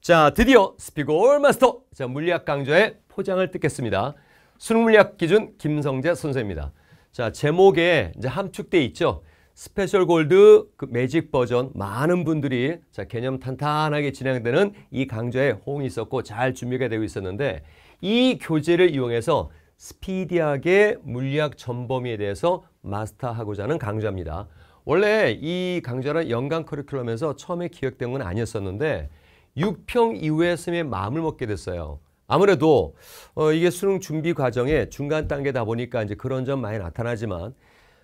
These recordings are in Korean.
자, 드디어 스피골 마스터. 자, 물리학 강좌의 포장을 뜯겠습니다. 수능 물리학 기준 김성재 선생입니다. 자, 제목에 이제 함축돼 있죠. 스페셜 골드 그 매직 버전 많은 분들이 자, 개념 탄탄하게 진행되는 이 강좌에 호응이 있었고 잘 준비가 되고 있었는데 이 교재를 이용해서 스피디하게 물리학 전범위에 대해서 마스터하고자 하는 강좌입니다. 원래 이 강좌는 연간 커리큘럼에서 처음에 기획된 건 아니었었는데 6평 이후에 스님의 마음을 먹게 됐어요. 아무래도 어, 이게 수능 준비 과정의 중간 단계다 보니까 이제 그런 점 많이 나타나지만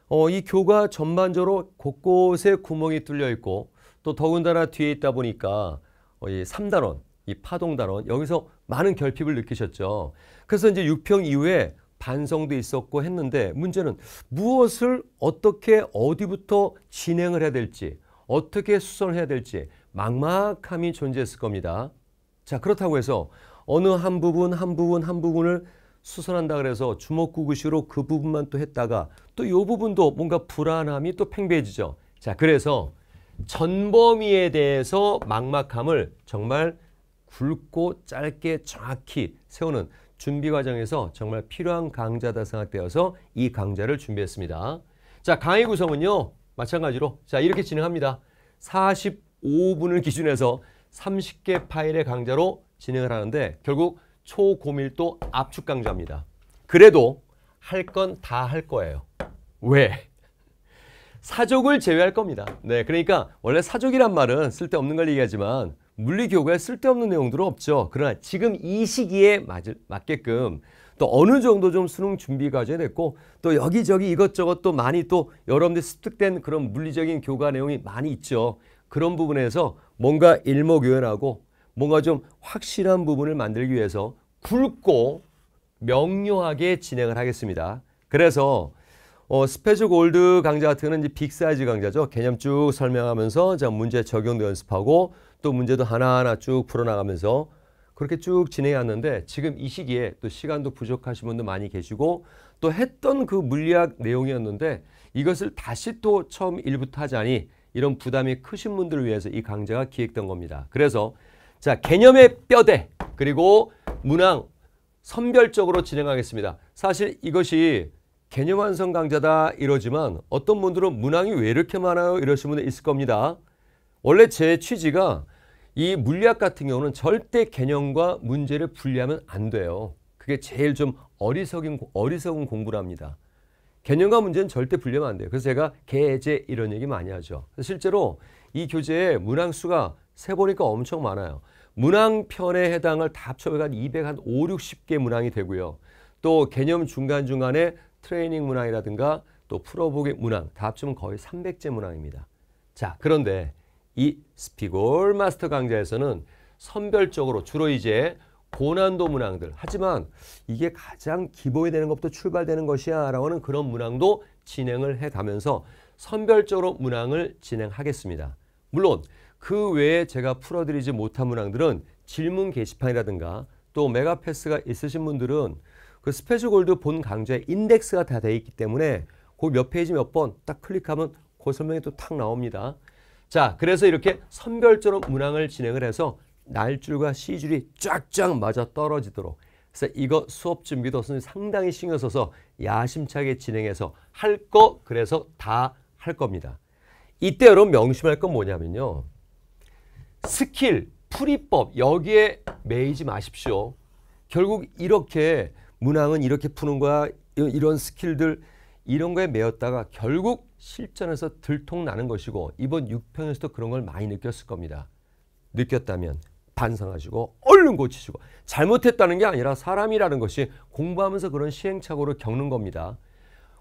어, 이 교가 전반적으로 곳곳에 구멍이 뚫려 있고 또 더군다나 뒤에 있다 보니까 어, 이 3단원, 이 파동단원 여기서 많은 결핍을 느끼셨죠. 그래서 이제 6평 이후에 반성도 있었고 했는데 문제는 무엇을 어떻게 어디부터 진행을 해야 될지 어떻게 수선을 해야 될지 막막함이 존재했을 겁니다. 자 그렇다고 해서 어느 한 부분 한 부분 한 부분을 수선한다 그래서 주먹구구식으로 그 부분만 또 했다가 또이 부분도 뭔가 불안함이 또 팽배해지죠. 자 그래서 전범위에 대해서 막막함을 정말 굵고 짧게 정확히 세우는 준비 과정에서 정말 필요한 강좌다 생각되어서 이 강좌를 준비했습니다. 자, 강의 구성은요. 마찬가지로 자, 이렇게 진행합니다. 45분을 기준해서 30개 파일의 강좌로 진행을 하는데 결국 초고밀도 압축 강좌입니다. 그래도 할 건 다 할 거예요. 왜? 사족을 제외할 겁니다. 네, 그러니까 원래 사족이란 말은 쓸데없는 걸 얘기하지만 물리교과에 쓸데없는 내용들은 없죠. 그러나 지금 이 시기에 맞을, 맞게끔 또 어느 정도 좀 수능 준비 과정이 됐고 또 여기저기 이것저것 또 많이 또 여러분들 습득된 그런 물리적인 교과 내용이 많이 있죠. 그런 부분에서 뭔가 일목요연하고 뭔가 좀 확실한 부분을 만들기 위해서 굵고 명료하게 진행을 하겠습니다. 그래서 어, 스페셜 골드 강좌 같은 경우는 이제 빅 사이즈 강좌죠. 개념 쭉 설명하면서 자, 문제 적용도 연습하고 또 문제도 하나하나 쭉 풀어나가면서 그렇게 쭉 진행했는데 지금 이 시기에 또 시간도 부족하신 분도 많이 계시고 또 했던 그 물리학 내용이었는데 이것을 다시 또 처음 일부터 하자니 이런 부담이 크신 분들을 위해서 이 강좌가 기획된 겁니다. 그래서 자 개념의 뼈대 그리고 문항 선별적으로 진행하겠습니다. 사실 이것이 개념 완성 강좌다 이러지만 어떤 분들은 문항이 왜 이렇게 많아요 이러시는 분들 있을 겁니다. 원래 제 취지가 이 물리학 같은 경우는 절대 개념과 문제를 분리하면 안 돼요. 그게 제일 좀 어리석인, 어리석은 공부랍니다. 개념과 문제는 절대 분리하면 안 돼요. 그래서 제가 개제 이런 얘기 많이 하죠. 실제로 이 교재에 문항 수가 세보니까 엄청 많아요. 문항편에 해당을 다 합쳐서 200, 5, 60개 문항이 되고요. 또 개념 중간중간에 트레이닝 문항이라든가 또 풀어보기 문항 다 합치면 거의 300제 문항입니다. 자, 그런데 이 스피골 마스터 강좌에서는 선별적으로 주로 이제 고난도 문항들 하지만 이게 가장 기본이 되는 것부터 출발되는 것이야 라고 하는 그런 문항도 진행을 해가면서 선별적으로 문항을 진행하겠습니다. 물론 그 외에 제가 풀어드리지 못한 문항들은 질문 게시판이라든가 또 메가패스가 있으신 분들은 그 스페셜 골드 본 강좌에 인덱스가 다 돼 있기 때문에 그 몇 페이지 몇 번 딱 클릭하면 그 설명이 또 탁 나옵니다. 자, 그래서 이렇게 선별적으로 문항을 진행을 해서 날줄과 씨줄이 쫙쫙 맞아 떨어지도록 그래서 이거 수업 준비도 상당히 신경 써서 야심차게 진행해서 할 거 그래서 다 할 겁니다. 이때 여러분 명심할 건 뭐냐면요. 스킬, 풀이법 여기에 매이지 마십시오. 결국 이렇게 문항은 이렇게 푸는 거야. 이런 스킬들 이런 거에 매였다가 결국 실전에서 들통나는 것이고 이번 6편에서도 그런 걸 많이 느꼈을 겁니다. 느꼈다면 반성하시고 얼른 고치시고 잘못했다는 게 아니라 사람이라는 것이 공부하면서 그런 시행착오를 겪는 겁니다.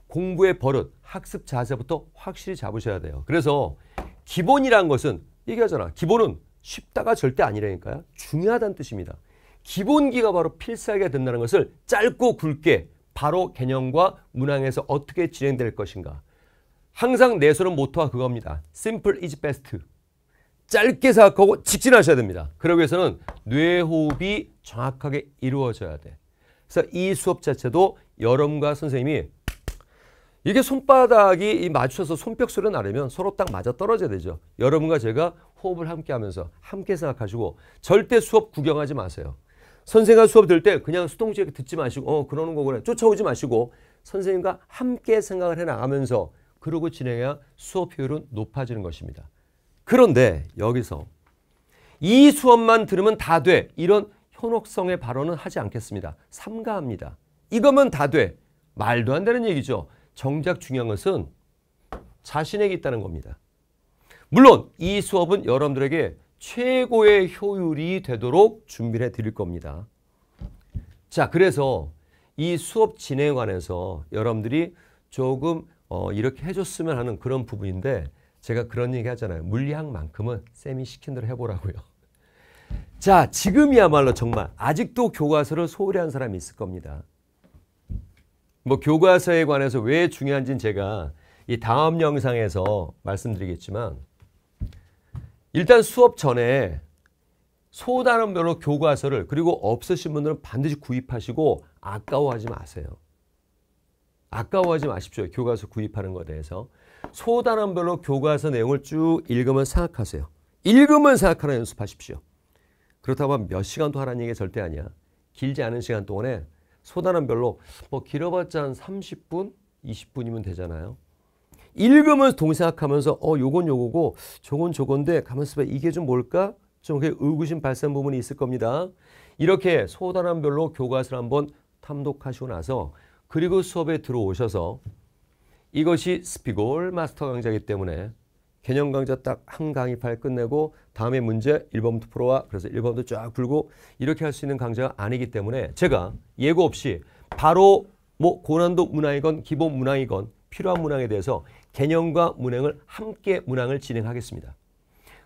공부의 버릇, 학습 자세부터 확실히 잡으셔야 돼요. 그래서 기본이란 것은 얘기하잖아. 기본은 쉽다가 절대 아니라니까요. 중요하다는 뜻입니다. 기본기가 바로 필사하게 된다는 것을 짧고 굵게 바로 개념과 문항에서 어떻게 진행될 것인가. 항상 내 손은 모토가 그겁니다. Simple is best. 짧게 생각하고 직진하셔야 됩니다. 그러기 위해서는 뇌호흡이 정확하게 이루어져야 돼. 그래서 이 수업 자체도 여러분과 선생님이 이게 손바닥이 마주쳐서 손뼉 소리가 나려면 서로 딱 맞아 떨어져야 되죠. 여러분과 제가 호흡을 함께 하면서 함께 생각하시고 절대 수업 구경하지 마세요. 선생님과 수업 들을 때 그냥 수동적으로 듣지 마시고 어 그러는 거구나 쫓아오지 마시고 선생님과 함께 생각을 해 나가면서 그러고 진행해야 수업 효율은 높아지는 것입니다. 그런데 여기서 이 수업만 들으면 다 돼. 이런 현혹성의 발언은 하지 않겠습니다. 삼가합니다. 이거면 다 돼. 말도 안 되는 얘기죠. 정작 중요한 것은 자신에게 있다는 겁니다. 물론 이 수업은 여러분들에게 최고의 효율이 되도록 준비해 드릴 겁니다. 자, 그래서 이 수업 진행에 관해서 여러분들이 조금 어, 이렇게 해줬으면 하는 그런 부분인데 제가 그런 얘기 하잖아요. 물리학만큼은 쌤이 시킨 대로 해보라고요. 자, 지금이야말로 정말 아직도 교과서를 소홀히 한 사람이 있을 겁니다. 뭐 교과서에 관해서 왜 중요한지는 제가 이 다음 영상에서 말씀드리겠지만 일단 수업 전에 소단원별로 교과서를 그리고 없으신 분들은 반드시 구입하시고 아까워하지 마세요. 아까워하지 마십시오. 교과서 구입하는 것에 대해서. 소단원별로 교과서 내용을 쭉 읽으면 생각하세요. 읽으면 생각하는 연습하십시오. 그렇다고 하면 몇 시간도 하라는 얘기가 절대 아니야. 길지 않은 시간 동안에 소단원별로 뭐 길어봤자 한 30분, 20분이면 되잖아요. 읽으면서 동생각하면서 어 요건 요거고 저건 저건데 가만있어 봐 이게 좀 뭘까? 좀 의구심 발산 부분이 있을 겁니다. 이렇게 소단원별로 교과서를 한번 탐독하시고 나서 그리고 수업에 들어오셔서 이것이 스피골 마스터 강좌이기 때문에 개념 강좌 딱 한 강의 파일 끝내고 다음에 문제 1번부터 풀어와 그래서 1번부터 쫙 풀고 이렇게 할 수 있는 강좌가 아니기 때문에 제가 예고 없이 바로 뭐 고난도 문항이건 기본 문항이건 필요한 문항에 대해서 개념과 문항을 함께 문항을 진행하겠습니다.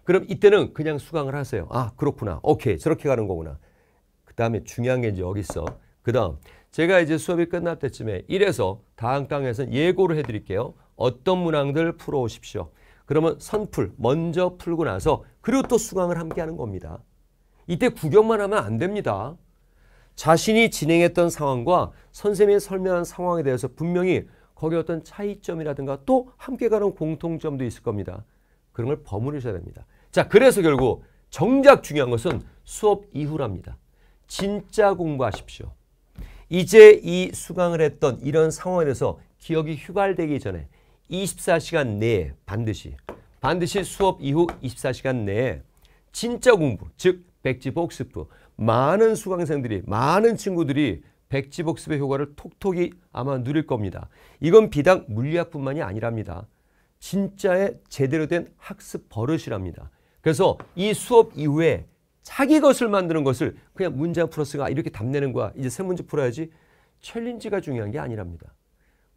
그럼 이때는 그냥 수강을 하세요. 아 그렇구나. 오케이 저렇게 가는 거구나. 그 다음에 중요한 게 이제 여기 있어. 그 다음 제가 이제 수업이 끝날 때쯤에 1에서 다음 강에서 예고를 해드릴게요. 어떤 문항들 풀어오십시오. 그러면 선풀 먼저 풀고 나서 그리고 또 수강을 함께 하는 겁니다. 이때 구경만 하면 안 됩니다. 자신이 진행했던 상황과 선생님이 설명한 상황에 대해서 분명히 거기 어떤 차이점이라든가 또 함께 가는 공통점도 있을 겁니다. 그런 걸 버무리셔야 됩니다. 자, 그래서 결국 정작 중요한 것은 수업 이후랍니다. 진짜 공부하십시오. 이제 이 수강을 했던 이런 상황에 대해서 기억이 휴발되기 전에 24시간 내에 반드시 반드시 수업 이후 24시간 내에 진짜 공부 즉 백지 복습부 많은 수강생들이 많은 친구들이 백지 복습의 효과를 톡톡이 아마 누릴 겁니다. 이건 비단 물리학뿐만이 아니랍니다. 진짜의 제대로 된 학습 버릇이랍니다. 그래서 이 수업 이후에 자기 것을 만드는 것을 그냥 문장 풀었으니까 이렇게 답내는 거야. 이제 세 문제 풀어야지. 챌린지가 중요한 게 아니랍니다.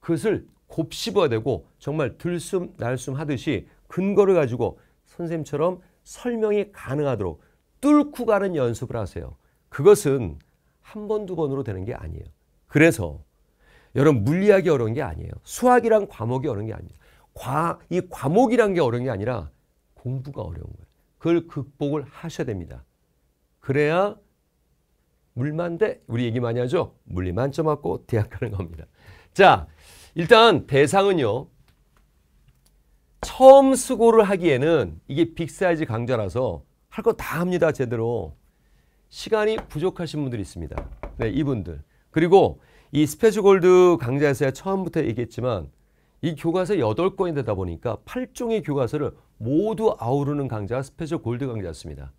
그것을 곱씹어야 되고 정말 들숨 날숨 하듯이 근거를 가지고 선생님처럼 설명이 가능하도록 뚫고 가는 연습을 하세요. 그것은 한 번, 두 번으로 되는 게 아니에요. 그래서 여러분 물리학이 어려운 게 아니에요. 수학이란 과목이 어려운 게 아니에요. 과, 이 과목이란 게 어려운 게 아니라 공부가 어려운 거예요. 그걸 극복을 하셔야 됩니다. 그래야 물만대 우리 얘기 많이 하죠. 물리 만점 맞고 대학 가는 겁니다. 자, 일단 대상은요. 처음 수고를 하기에는 이게 big size 강좌라서 할 거 다 합니다. 제대로. 시간이 부족하신 분들이 있습니다. 네, 이분들. 그리고 이 스페셜 골드 강좌에서 처음부터 얘기했지만 이 교과서 8권이 되다 보니까 8종의 교과서를 모두 아우르는 강좌가 스페셜 골드 강좌였습니다.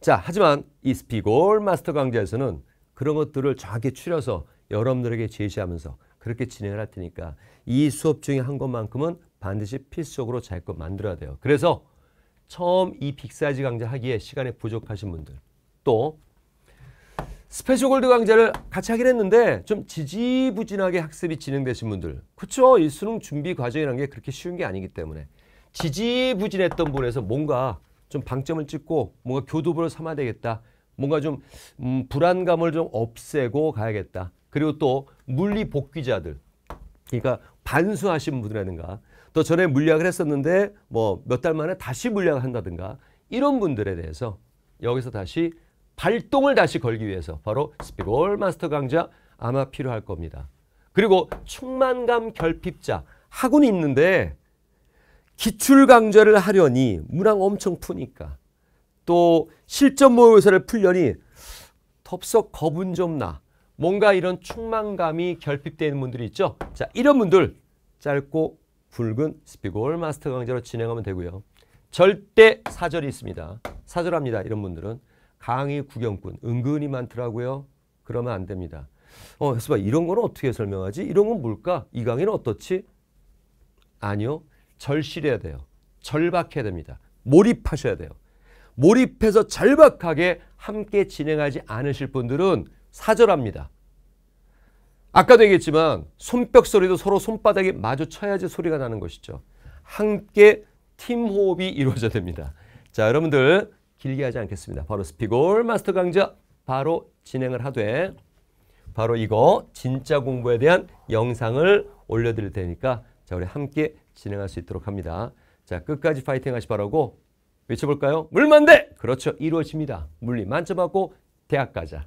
자, 하지만 이 스피골 마스터 강좌에서는 그런 것들을 정확히 추려서 여러분들에게 제시하면서 그렇게 진행을 할 테니까 이 수업 중에 한 것만큼은 반드시 필수적으로 자기 것 만들어야 돼요. 그래서 처음 이 big size 강좌 하기에 시간이 부족하신 분들 또 스페셜 골드 강좌를 같이 하긴 했는데 좀 지지부진하게 학습이 진행되신 분들 그렇죠? 이 수능 준비 과정이라는 게 그렇게 쉬운 게 아니기 때문에 지지부진했던 분에서 뭔가 좀 방점을 찍고 뭔가 교두보를 삼아야 되겠다. 뭔가 좀 음, 불안감을 좀 없애고 가야겠다. 그리고 또 물리 복귀자들 그러니까 반수하신 분이라든가 또 전에 물리학을 했었는데 뭐 몇 달 만에 다시 물리학을 한다든가 이런 분들에 대해서 여기서 다시 발동을 다시 걸기 위해서 바로 스피골 마스터 강좌 아마 필요할 겁니다. 그리고 충만감 결핍자 학원이 있는데 기출 강좌를 하려니 문항 엄청 푸니까 또 실전 모의고사를 풀려니 덥석 겁은 좀 나. 뭔가 이런 충만감이 결핍되는 분들이 있죠. 자, 이런 분들 짧고 굵은 스피골 마스터 강좌로 진행하면 되고요. 절대 사절이 있습니다. 사절합니다. 이런 분들은 강의 구경꾼 은근히 많더라고요. 그러면 안 됩니다. 어, 그래서 봐 이런 거는 어떻게 설명하지? 이런 건 뭘까? 이 강의는 어떻지? 아니요. 절실해야 돼요. 절박해야 됩니다. 몰입하셔야 돼요. 몰입해서 절박하게 함께 진행하지 않으실 분들은 사절합니다. 아까도 얘기했지만 손뼉 소리도 서로 손바닥이 마주쳐야지 소리가 나는 것이죠. 함께 팀 호흡이 이루어져야 됩니다. 자, 여러분들 길게 하지 않겠습니다. 바로 스피골 마스터 강좌 바로 진행을 하되 바로 이거 진짜 공부에 대한 영상을 올려드릴 테니까 자, 우리 함께 진행할 수 있도록 합니다. 자, 끝까지 파이팅 하시 바라고 외쳐볼까요? 물만대! 그렇죠. 이루어집니다. 물리 만점 받고 대학 가자.